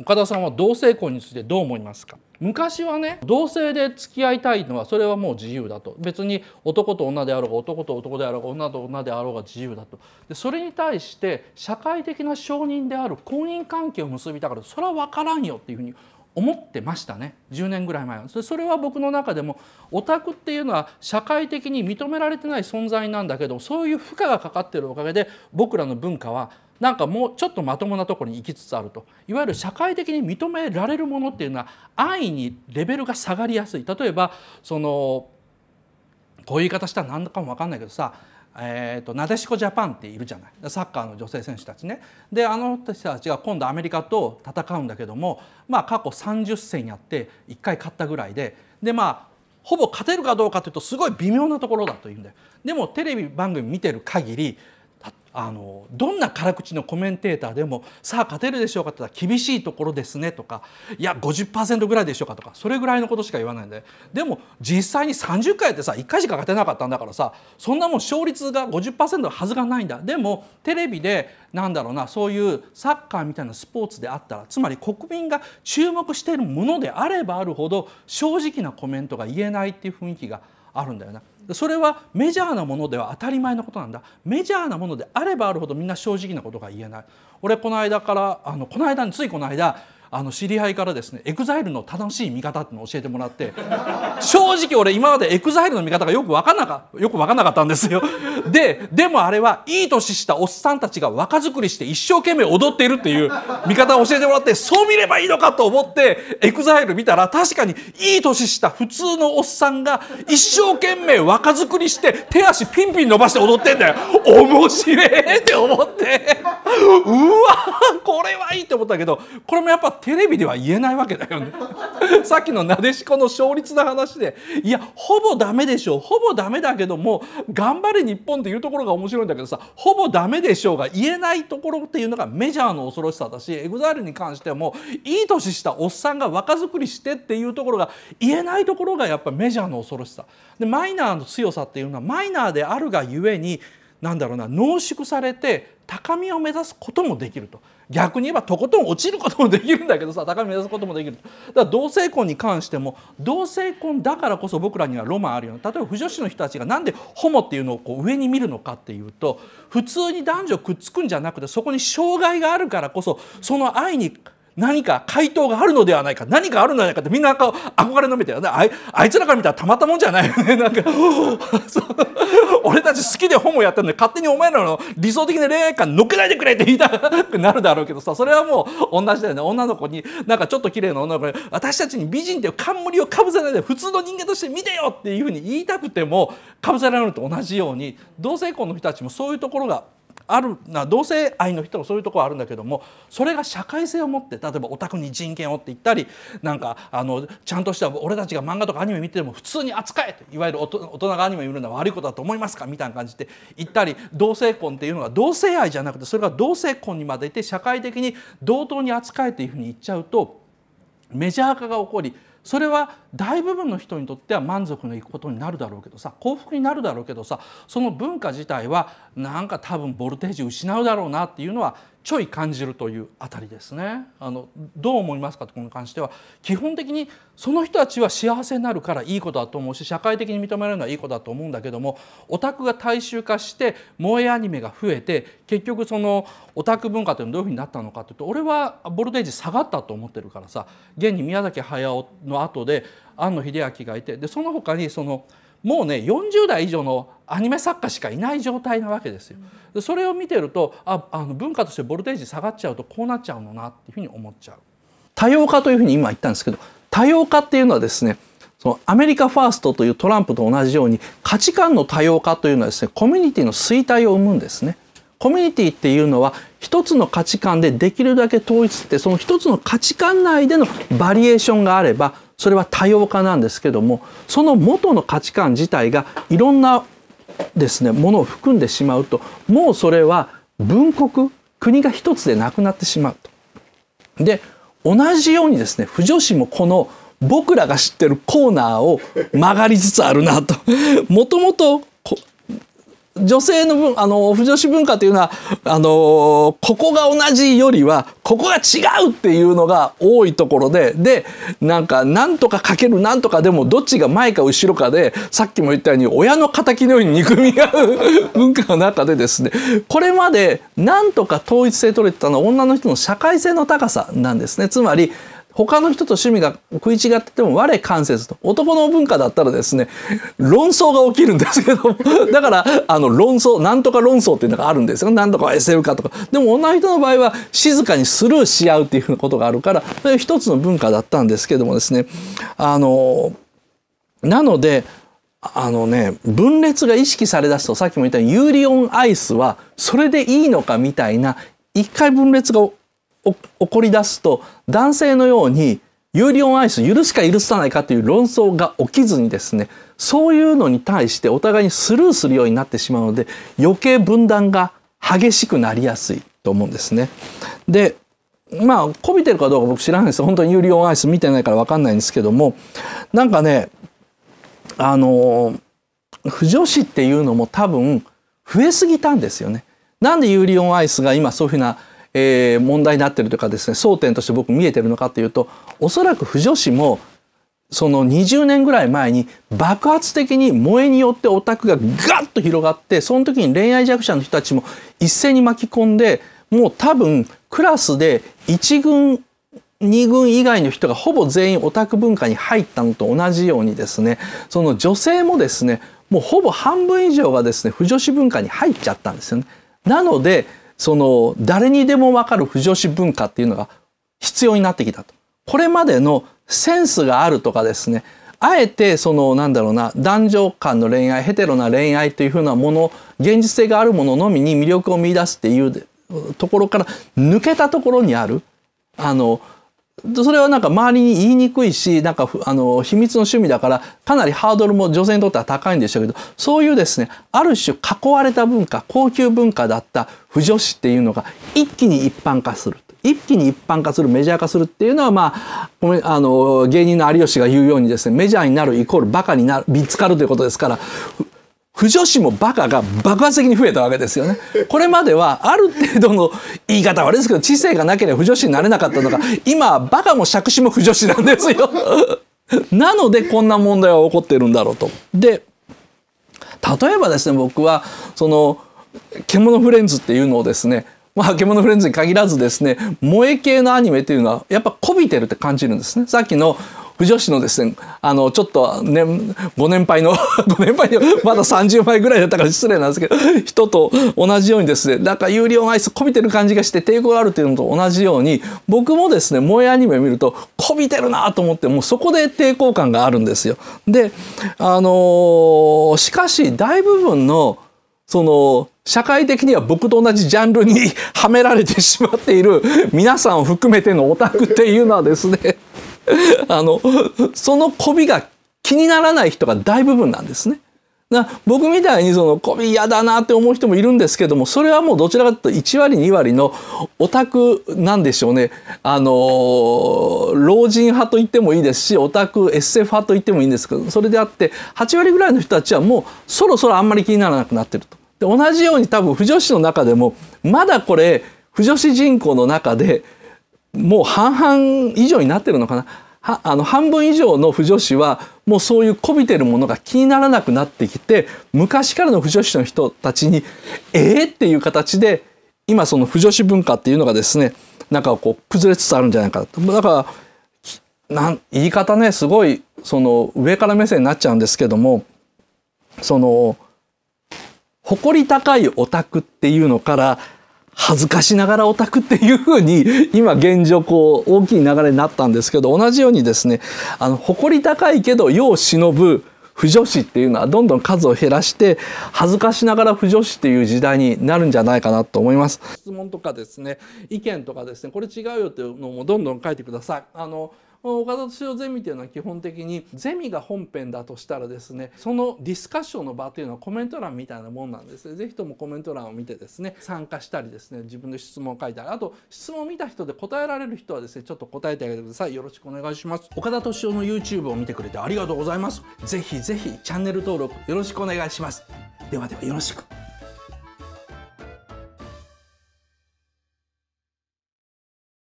岡田さんは同性婚についてどう思いますか？昔はね同性で付き合いたいのはそれはもう自由だと。別に男と女であろうが男と男であろうが女と女であろうが自由だと。でそれに対して社会的な承認である婚姻関係を結びたからそれは分からんよっていうふうに思ってましたね。10年ぐらい前は。それは僕の中でもオタクっていうのは社会的に認められてない存在なんだけどそういう負荷がかかってるおかげで僕らの文化はなんかもうちょっとまともなところに行きつつあると。いわゆる社会的に認められるものっていうのは安易にレベルが下がりやすい。例えばそのこういう言い方したら何だかも分かんないけどさえーと、なでしこジャパンっているじゃない。サッカーの女性選手たちね。であの人たちが今度アメリカと戦うんだけども、まあ、過去30戦やって1回勝ったぐらいで。でまあほぼ勝てるかどうかというとすごい微妙なところだというんだよ。でもテレビ番組見てる限りあのどんな辛口のコメンテーターでも「さあ勝てるでしょうか?」って言ったら「厳しいところですね」とか「いや50%ぐらいでしょうか?」とかそれぐらいのことしか言わないんででも実際に30回やってさ1回しか勝てなかったんだからさそんなもん勝率が50%のはずがないんだでもテレビでなんだろうなそういうサッカーみたいなスポーツであったらつまり国民が注目しているものであればあるほど正直なコメントが言えないっていう雰囲気があるんだよな。それはメジャーなものでは当たり前のことなんだ。メジャーなものであればあるほどみんな正直なことが言えない。俺この間からあのこの間についこの間あの知り合いからですねエグザイルの正しい見方っていうのを教えてもらって 正直俺今までエグザイルの見方がよく分かんなかよく分かんなかったんですよ。ででもあれはいい年したおっさんたちが若作りして一生懸命踊っているっていう見方を教えてもらってそう見ればいいのかと思ってエグザイル見たら確かにいい年した普通のおっさんが一生懸命若作りして手足ピンピン伸ばして踊ってんだよ。面白いって思ってうわこれはいいって思ったけどこれもやっぱテレビでは言えないわけだよね。さっきのなでしこの勝率の話でいやほぼダメでしょう。ほぼダメだけども頑張れ日本っていうところが面白いんだけどさほぼダメでしょうが言えないところっていうのがメジャーの恐ろしさだし EXILE に関してもいい年したおっさんが若作りしてっていうところが言えないところがやっぱメジャーの恐ろしさ。でマイナーの強さっていうのはマイナーであるがゆえになんだろうな濃縮されて高みを目指すこともできると。逆に言えばとことん落ちることもできるんだけどさ高み目指すこともできる。だから同性婚に関しても同性婚だからこそ僕らにはロマンあるよ例えば不女子の人たちが何でホモっていうのをこう上に見るのかっていうと普通に男女くっつくんじゃなくてそこに障害があるからこそその愛に何か回答があるのではないか何かあるのではないかってみんな憧れの目でああいつらから見たらたまったもんじゃないよね。なんか 俺たち好きで本をやってるんで勝手にお前らの理想的な恋愛観乗っけないでくれって言いたくなるだろうけどさそれはもう同じだよね。女の子になんかちょっと綺麗な女の子に私たちに美人っていう冠をかぶせないで普通の人間として見てよっていうふうに言いたくてもかぶせられるのと同じように同性婚の人たちもそういうところがあるな同性愛の人もそういうところあるんだけどもそれが社会性を持って例えばオタクに人権をって言ったりなんかあのちゃんとした俺たちが漫画とかアニメ見てても普通に扱えといわゆる大人がアニメ見るのは悪いことだと思いますか？みたいな感じで言ったり同性婚っていうのが同性愛じゃなくてそれが同性婚にまでいて社会的に同等に扱えというふうに言っちゃうとメジャー化が起こりそれは大部分の人にとっては満足のいくことになるだろうけどさ幸福になるだろうけどさその文化自体はなんか多分ボルテージ失うだろうなっていうのはちょい感じるというあたりですね。あのどう思いますかとこに関しては基本的にその人たちは幸せになるからいいことだと思うし社会的に認められるのはいいことだと思うんだけどもオタクが大衆化して萌えアニメが増えて結局そのオタク文化というのはどういうふうになったのかというと俺はボルテージ下がったと思ってるからさ現に宮崎駿の後で庵野秀明がいてでその他にそのもうね40代以上のアニメ作家しかいない状態なわけですよ。でそれを見てるとああの文化としてボルテージ下がっちゃうとこうなっちゃうのなっていうふうに思っちゃう。多様化というふうに今言ったんですけど多様化っていうのはですねそのアメリカファーストというトランプと同じように価値観の多様化というのはですねコミュニティの衰退を生むんですね。コミュニティっていうのは一つの価値観でできるだけ統一ってその一つの価値観内でのバリエーションがあればそれは多様化なんですけどもその元の価値観自体がいろんなですねものを含んでしまうともうそれは文国国が一つでなくなってしまうと。で同じようにですね不女子もこの僕らが知ってるコーナーを曲がりつつあるなと。もともと女性の分あの不女子文化というのはあのここが同じよりはここが違うっていうのが多いところででなんかなんとかかけるなんとかでもどっちが前か後ろかでさっきも言ったように親の敵のように憎み合う文化の中でですねこれまでなんとか統一性取れてたのは女の人の社会性の高さなんですね。つまり他の人と趣味が食い違ってても我関せずと。男の文化だったらですね論争が起きるんですけど だからあの論争なんとか論争っていうのがあるんですよ。なんとか SF かとか。でも女の人の場合は静かにスルーし合うっていうことがあるからそれ一つの文化だったんですけどもですね。あのなのであのね分裂が意識されだすとさっきも言ったようにユーリオンアイスはそれでいいのかみたいな一回分裂が起こり出すと男性のように有利オンアイス許すか許さないかという論争が起きずにですねそういうのに対してお互いにスルーするようになってしまうので余計分断が激しくなりやすいと思うんですね。でまあこびてるかどうか僕知らないです本当に有利オンアイス見てないから分かんないんですけどもなんかねあの不女子っていうのも多分増えすぎたんですよね。なんでユーリオンアイスが今そういうふうなえー、問題になってるというかですね争点として僕見えてるのかというとおそらく不女子もその20年ぐらい前に爆発的に萌えによってオタクがガッと広がってその時に恋愛弱者の人たちも一斉に巻き込んでもう多分クラスで1軍2軍以外の人がほぼ全員オタク文化に入ったのと同じようにですねその女性もですねもうほぼ半分以上がですね不女子文化に入っちゃったんですよね。なのでその誰にでもわかる不女子文化っていうのが必要になってきたと。これまでのセンスがあるとかですねあえてそのなんだろうな男女間の恋愛ヘテロな恋愛というふうなもの現実性があるもののみに魅力を見出すっていうところから抜けたところにあるあのそれはなんか周りに言いにくいしなんかあの秘密の趣味だからかなりハードルも女性にとっては高いんでしょうけどそういうですねある種囲われた文化高級文化だった不女子っていうのが一気に一般化する。一気に一般化するメジャー化するっていうのはまああの芸人の有吉が言うようにですねメジャーになるイコールバカになる見つかるということですから不女子もバカが爆発的に増えたわけですよね。これまではある程度の言い方は悪いですけど知性がなければ不女子になれなかったのが今バカも杓子も不女子なんですよ。なのでこんな問題は起こってるんだろうと。で例えばですね僕はその獣フレンズっていうのをですねまあ、獣フレンズに限らずですね萌え系のアニメっていうのはやっぱこびてるって感じるんですね。さっきの不女子のですねあのちょっとねご年配の ご年配でまだ30枚ぐらいだったから失礼なんですけど人と同じようにですねなんか有料アイスこびてる感じがして抵抗があるっていうのと同じように僕もですね萌えアニメを見るとこびてるなと思ってもうそこで抵抗感があるんですよ。であのー、しかし大部分のその社会的には僕と同じジャンルにはめられてしまっている皆さんを含めてのオタクっていうのはですね あのその媚びが気にならない人が大部分なんですね。な僕みたいにその媚び嫌だなって思う人もいるんですけどもそれはもうどちらかというと1割2割のオタクなんでしょうねあの老人派と言ってもいいですしオタク SF 派と言ってもいいんですけどそれであって8割ぐらいの人たちはもうそろそろあんまり気にならなくなってると。で同じように多分不女子の中でもまだこれ不女子人口の中でもう半々以上になってるのかな？はあの半分以上の不女子はもうそういうこびてるものが気にならなくなってきて昔からの不女子の人たちに「えー?」っていう形で今その不女子文化っていうのがですねなんかこう崩れつつあるんじゃないかと。だからなん言い方ねすごいその上から目線になっちゃうんですけどもその誇り高いオタクっていうのから恥ずかしながらオタクっていうふうに今現状こう大きい流れになったんですけど同じようにですねあの誇り高いけど世を忍ぶ不女子っていうのはどんどん数を減らして恥ずかしながら不女子っていう時代になるんじゃないかなと思います。質問とかですね意見とかですねこれ違うよっていうのもどんどん書いてください。あの岡田敏夫ゼミというのは基本的にゼミが本編だとしたらですねそのディスカッションの場というのはコメント欄みたいなもんなんですね。是非ともコメント欄を見てですね参加したりですね自分で質問を書いたりあと質問を見た人で答えられる人はですねちょっと答えてあげてください。よろしくお願いします。岡田敏夫の YouTube を見てくれてありがとうございます。是非是非チャンネル登録よろしくお願いします。ではではよろしく。